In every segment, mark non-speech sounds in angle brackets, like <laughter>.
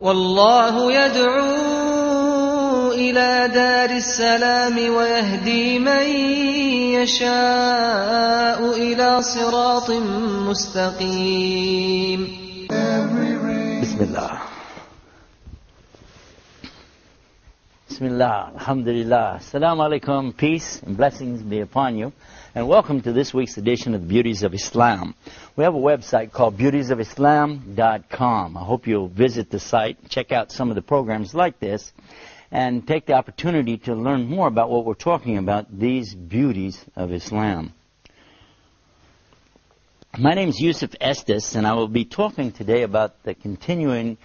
والله يدعو إلى دار السلام ويهدي من يشاء إلى صراط مستقيم. بسم الله. بسم الله. الحمد لله. السلام عليكم. Peace and blessings be upon you. And welcome to this week's edition of the Beauties of Islam. We have a website called beautiesofislam.com. I hope you'll visit the site, check out some of the programs like this, and take the opportunity to learn more about what we're talking about, these beauties of Islam. My name is Yusuf Estes, and I will be talking today about the continuing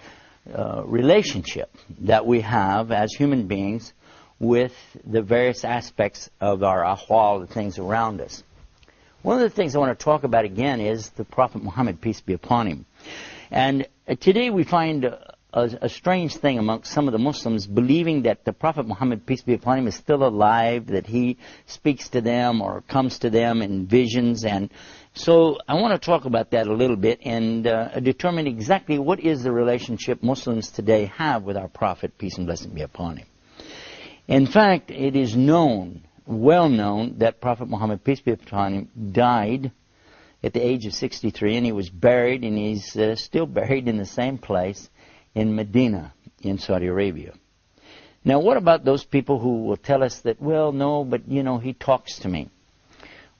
uh, relationship that we have as human beings with the various aspects of our ahwal, the things around us. One of the things I want to talk about again is the Prophet Muhammad, peace be upon him. And uh, today we find a, a, strange thing amongst some of the Muslims believing that the Prophet Muhammad, peace be upon him, is still alive, that he speaks to them or comes to them in visions and so I want to talk about that a little bit and uh, determine exactly what is the relationship Muslims today have with our Prophet, peace and blessing be upon him. In fact, it is known, well known, that Prophet Muhammad, peace be upon him, died at the age of 63 and he was buried and he's uh, still buried in the same place in Medina in Saudi Arabia. Now what about those people who will tell us that, well, no, but you know, he talks to me.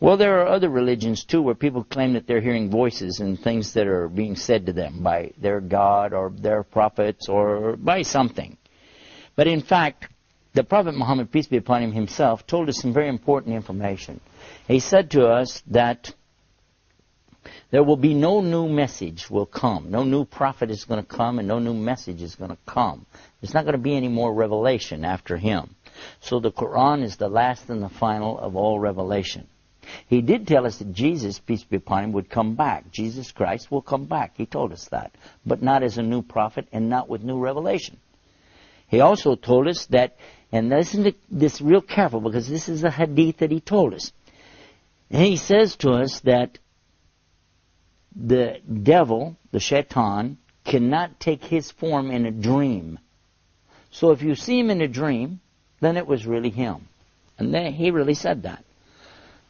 Well, there are other religions too where people claim that they're hearing voices and things that are being said to them by their God or their prophets or by something. But in fact, the Prophet Muhammad, peace be upon him himself, told us some very important information. He said to us that there will be no new message will come. No new prophet is going to come and no new message is going to come. There's not going to be any more revelation after him. So the Quran is the last and the final of all revelation. He did tell us that Jesus, peace be upon him, would come back. Jesus Christ will come back. He told us that. But not as a new prophet and not with new revelation. He also told us that, and listen to this real careful because this is a hadith that he told us. And he says to us that the devil, the shaitan, cannot take his form in a dream. So if you see him in a dream, then it was really him. And then he really said that.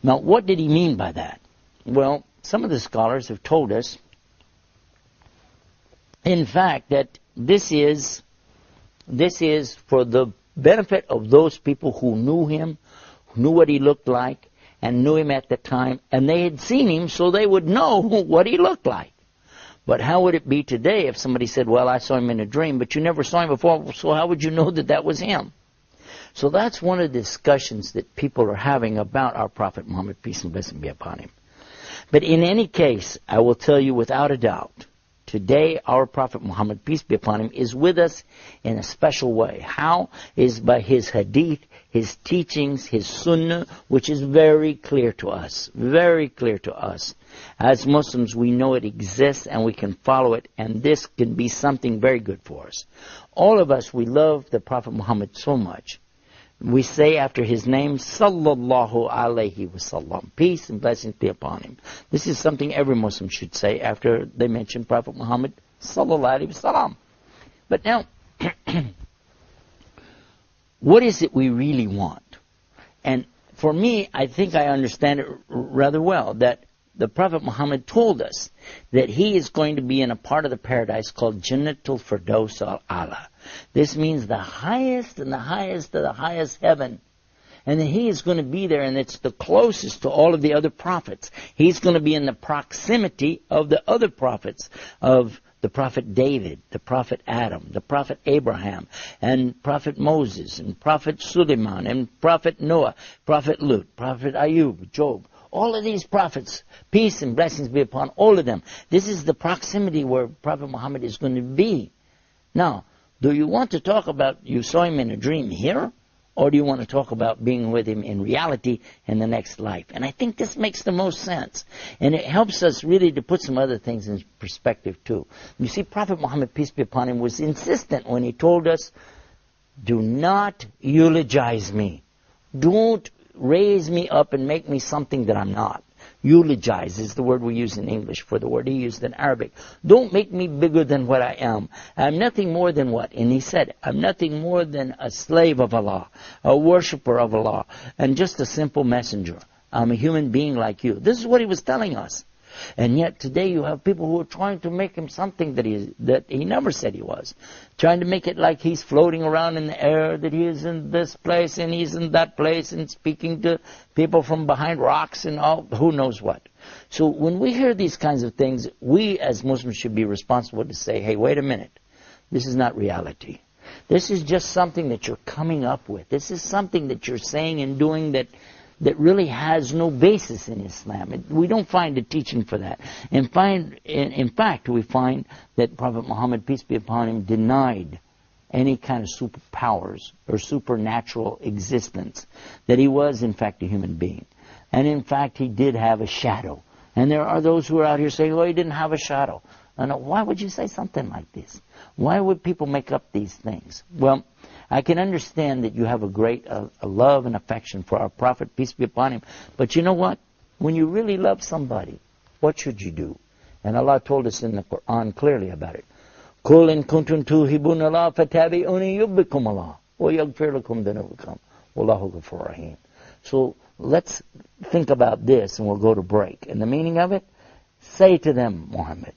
Now, what did he mean by that? Well, some of the scholars have told us, in fact, that this is this is for the benefit of those people who knew him, knew what he looked like, and knew him at the time, and they had seen him so they would know <laughs> what he looked like. But how would it be today if somebody said, well, I saw him in a dream, but you never saw him before, so how would you know that that was him? So that's one of the discussions that people are having about our Prophet Muhammad, peace and blessing be upon him. But in any case, I will tell you without a doubt, today our Prophet Muhammad, peace be upon him, is with us in a special way. How? Is by his hadith, his teachings, his sunnah, which is very clear to us. Very clear to us. As Muslims, we know it exists and we can follow it, and this can be something very good for us. All of us, we love the Prophet Muhammad so much we say after his name, Sallallahu Alaihi Wasallam. Peace and blessings be upon him. This is something every Muslim should say after they mention Prophet Muhammad Sallallahu Alaihi Wasallam. But now, <clears throat> what is it we really want? And for me, I think I understand it rather well that the Prophet Muhammad told us that he is going to be in a part of the paradise called Jannatul Firdaus al-Ala. This means the highest and the highest of the highest heaven. And then he is going to be there, and it's the closest to all of the other prophets. He's going to be in the proximity of the other prophets, of the prophet David, the prophet Adam, the prophet Abraham, and prophet Moses, and prophet Suleiman, and prophet Noah, prophet Lut, prophet Ayub, Job. All of these prophets, peace and blessings be upon all of them. This is the proximity where Prophet Muhammad is going to be. Now, do you want to talk about you saw him in a dream here? Or do you want to talk about being with him in reality in the next life? And I think this makes the most sense. And it helps us really to put some other things in perspective too. You see, Prophet Muhammad, peace be upon him, was insistent when he told us, do not eulogize me. Don't raise me up and make me something that I'm not. Eulogize is the word we use in English for the word he used in Arabic. Don't make me bigger than what I am. I'm nothing more than what? And he said, I'm nothing more than a slave of Allah, a worshiper of Allah, and just a simple messenger. I'm a human being like you. This is what he was telling us. And yet today you have people who are trying to make him something that he that he never said he was. Trying to make it like he's floating around in the air, that he is in this place and he's in that place and speaking to people from behind rocks and all who knows what. So when we hear these kinds of things, we as Muslims should be responsible to say, hey, wait a minute. This is not reality. This is just something that you're coming up with. This is something that you're saying and doing that that really has no basis in Islam. We don't find a teaching for that. And find, in, in fact, we find that Prophet Muhammad, peace be upon him, denied any kind of superpowers or supernatural existence. That he was, in fact, a human being. And in fact, he did have a shadow. And there are those who are out here saying, oh, he didn't have a shadow. And uh, why would you say something like this? Why would people make up these things? Well, I can understand that you have a great uh, a love and affection for our Prophet, peace be upon him. But you know what? When you really love somebody, what should you do? And Allah told us in the Quran clearly about it. قُلْ إِن كُنْتُمْ تُوهِبُونَ اللَّهَ فَتَابِعُونِي يُبِّكُمْ اللَّهُ وَيَغْفِرْ لَكُمْ ذُنُوبَكُمْ وَاللَّهُ غَفُورٌ رَحِيمٌ So let's think about this and we'll go to break. And the meaning of it, say to them, Muhammad,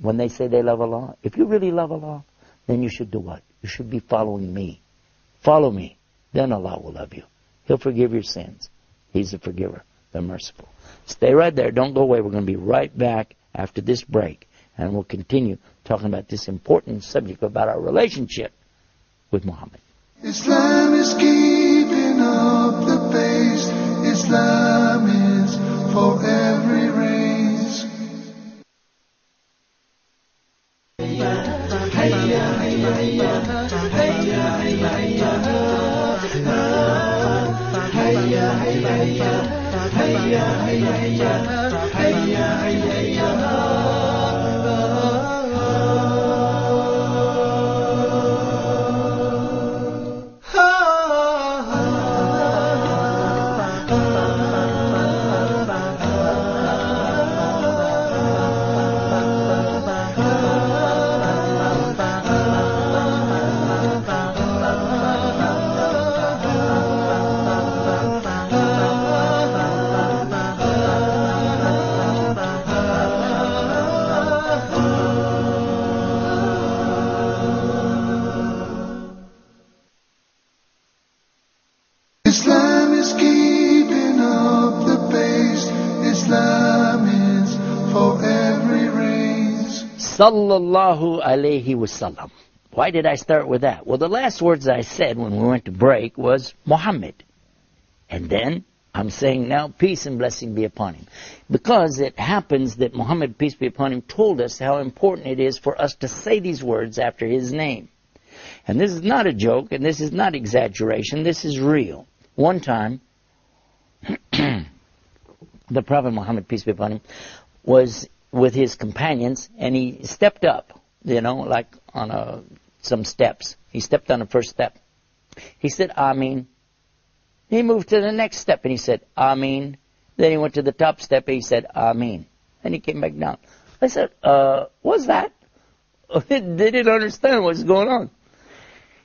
when they say they love Allah, if you really love Allah, then you should do what? You should be following me. Follow me. Then Allah will love you. He'll forgive your sins. He's the forgiver, the merciful. Stay right there. Don't go away. We're going to be right back after this break. And we'll continue talking about this important subject about our relationship with Muhammad. Islam is keeping up the pace. Islam is for هيا هيا هيا هيا هيا هيا هيا Sallallahu alayhi wasallam. Why did I start with that? Well, the last words I said when we went to break was Muhammad. And then I'm saying now peace and blessing be upon him. Because it happens that Muhammad, peace be upon him, told us how important it is for us to say these words after his name. And this is not a joke, and this is not exaggeration, this is real. One time, <clears throat> the Prophet Muhammad, peace be upon him, was with his companions, and he stepped up, you know, like on a, some steps. He stepped on the first step. He said, Ameen. He moved to the next step, and he said, Ameen. Then he went to the top step, and he said, Ameen. Then he came back down. I said, uh, what's that? <laughs> they didn't understand what's going on.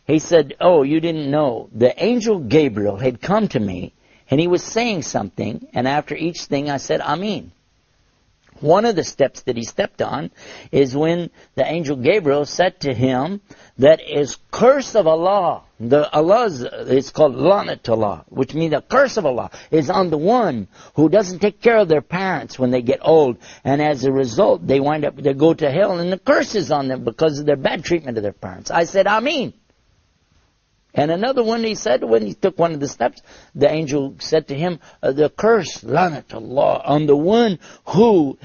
He said, Oh, you didn't know. The angel Gabriel had come to me and he was saying something, and after each thing I said, Amen. One of the steps that he stepped on is when the angel Gabriel said to him that is curse of Allah. The Allah's it's called lanat Allah, which means the curse of Allah is on the one who doesn't take care of their parents when they get old, and as a result they wind up they go to hell, and the curse is on them because of their bad treatment of their parents. I said, Amen. And another one he said when he took one of the steps, the angel said to him, uh, the curse, lanat Allah, on the one who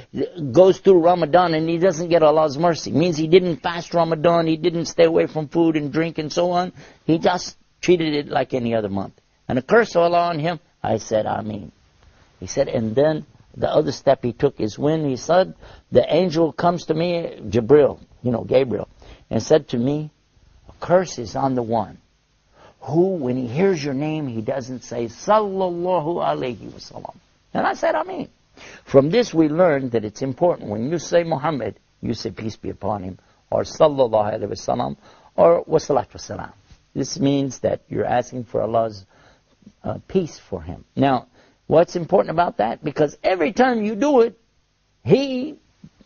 goes through Ramadan and he doesn't get Allah's mercy. Means he didn't fast Ramadan, he didn't stay away from food and drink and so on. He just treated it like any other month. And a curse of Allah on him, I said, Ameen. He said, and then the other step he took is when he said, the angel comes to me, Jibril, you know, Gabriel, and said to me, a curse is on the one who, when he hears your name, he doesn't say, Sallallahu alayhi wasallam. And I said, Ameen. From this we learn that it's important when you say Muhammad, you say peace be upon him, or sallallahu alaihi wasallam, or wasalat wasalam. This means that you're asking for Allah's uh, peace for him. Now, what's important about that? Because every time you do it, he,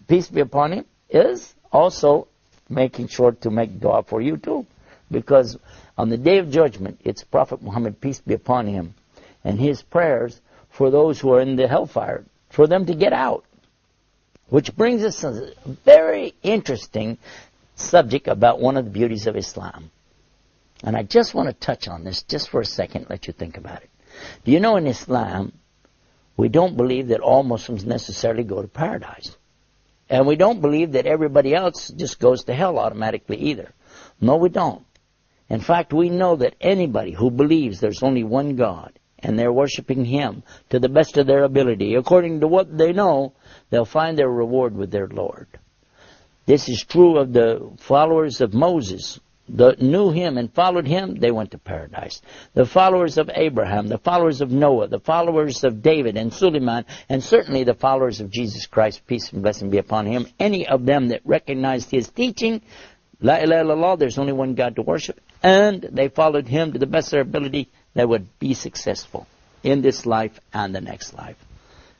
peace be upon him, is also making sure to make dua for you too. Because on the day of judgment, it's Prophet Muhammad, peace be upon him, and his prayers for those who are in the hellfire, for them to get out. Which brings us a very interesting subject about one of the beauties of Islam. And I just want to touch on this just for a second, let you think about it. Do you know in Islam, we don't believe that all Muslims necessarily go to paradise. And we don't believe that everybody else just goes to hell automatically either. No, we don't. In fact, we know that anybody who believes there's only one God and they're worshiping Him to the best of their ability, according to what they know, they'll find their reward with their Lord. This is true of the followers of Moses that knew him and followed him, they went to paradise. The followers of Abraham, the followers of Noah, the followers of David and Suleiman, and certainly the followers of Jesus Christ, peace and blessing be upon him, any of them that recognized his teaching, La ilaha illallah, there's only one God to worship, and they followed him to the best of their ability, they would be successful in this life and the next life.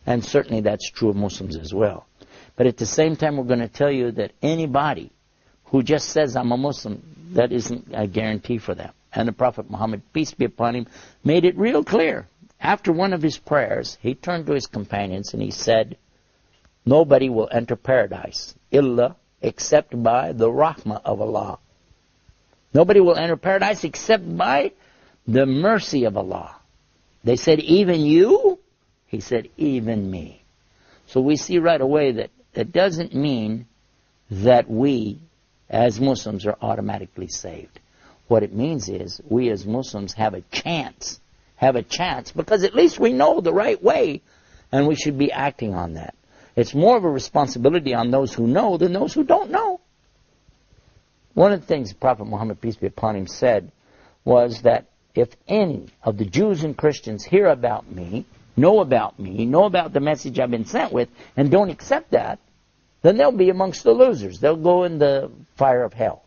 And certainly that's true of Muslims as well. But at the same time, we're going to tell you that anybody who just says, I'm a Muslim, that isn't a guarantee for them. And the Prophet Muhammad, peace be upon him, made it real clear. After one of his prayers, he turned to his companions and he said, Nobody will enter paradise, illa, except by the rahmah of Allah. Nobody will enter paradise except by the mercy of Allah. They said, even you? He said, even me. So we see right away that it doesn't mean that we as Muslims are automatically saved. What it means is we as Muslims have a chance, have a chance, because at least we know the right way, and we should be acting on that. It's more of a responsibility on those who know than those who don't know. One of the things Prophet Muhammad, peace be upon him, said was that if any of the Jews and Christians hear about me, know about me, know about the message I've been sent with, and don't accept that, then they'll be amongst the losers. They'll go in the fire of hell.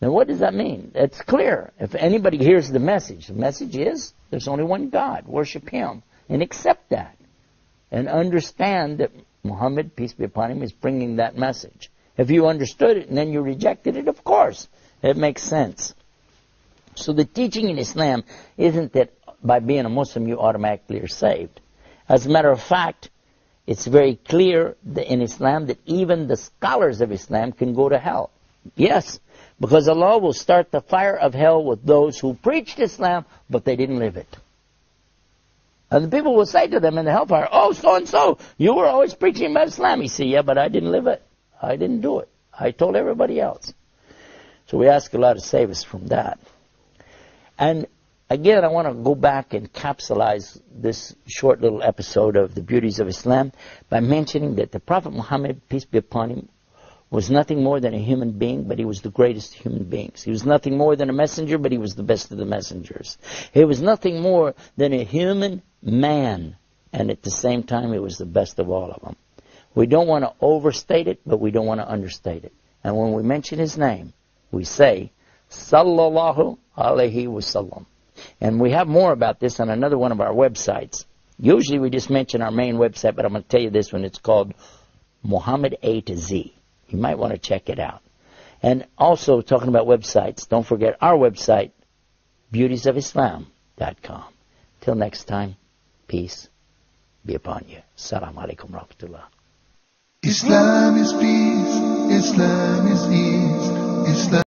Now, what does that mean? It's clear. If anybody hears the message, the message is there's only one God. Worship Him and accept that. And understand that Muhammad, peace be upon him, is bringing that message. If you understood it and then you rejected it, of course, it makes sense. So the teaching in Islam isn't that by being a Muslim you automatically are saved. As a matter of fact, it's very clear in Islam that even the scholars of Islam can go to hell. Yes, because Allah will start the fire of hell with those who preached Islam, but they didn't live it. And the people will say to them in the hellfire, oh, so and so, you were always preaching about Islam. You see, yeah, but I didn't live it. I didn't do it. I told everybody else. So we ask Allah to save us from that. And Again, I want to go back and capsulize this short little episode of the beauties of Islam by mentioning that the Prophet Muhammad, peace be upon him, was nothing more than a human being, but he was the greatest of human beings. He was nothing more than a messenger, but he was the best of the messengers. He was nothing more than a human man, and at the same time, he was the best of all of them. We don't want to overstate it, but we don't want to understate it. And when we mention his name, we say, Sallallahu Alaihi Wasallam. And we have more about this on another one of our websites. Usually we just mention our main website, but I'm going to tell you this one. It's called Muhammad A to Z. You might want to check it out. And also, talking about websites, don't forget our website, beautiesofislam.com. Till next time, peace be upon you. Salam alaikum rahmatullah. Islam is peace, Islam is ease, Islam